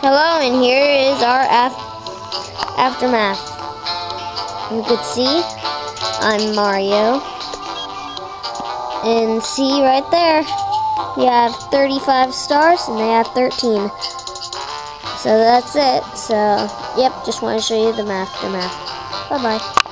Hello, and here is our af aftermath. You could see I'm Mario. And see right there, you have 35 stars and they have 13. So that's it. So, yep, just want to show you the aftermath. Bye-bye.